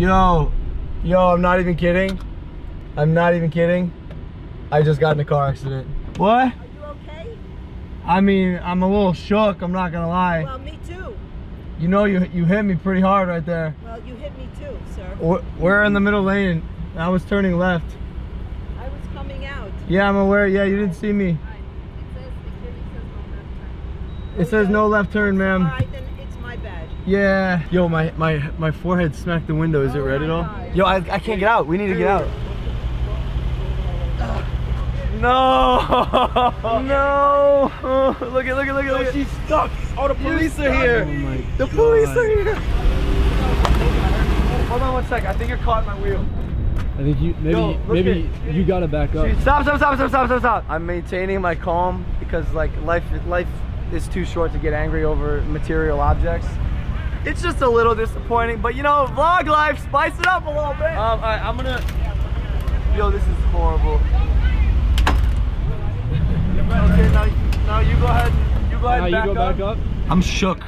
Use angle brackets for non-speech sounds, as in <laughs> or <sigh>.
Yo, yo, I'm not even kidding. I'm not even kidding. I just got in a car accident. What? Are you okay? I mean, I'm a little shook, I'm not gonna lie. Well, me too. You know you you hit me pretty hard right there. Well, you hit me too, sir. We're- We're in the middle lane. I was turning left. I was coming out. Yeah, I'm aware. Yeah, you didn't see me. It says no left turn, ma'am. right, then it's my bad. Yeah. Yo, my my my forehead smacked the window. Is it Oh red at all? God. Yo, I, I can't get out. We need to get out. No. <laughs> No. <laughs> look at look at look at look at. She's stuck. Oh, the police are here. Oh the police are here. Hold on one sec. I think you're caught in my wheel. I think you maybe Yo, maybe at- you gotta back up. Stop, stop, stop, stop, stop, stop, stop. I'm maintaining my calm because like life life is too short to get angry over material objects. It's just a little disappointing, but you know, vlog life, spice it up a little bit. Um, I, I'm gonna. Yo, this is horrible. okay, now, now you go ahead. You go ahead. Now and you back go up. back up. I'm shook.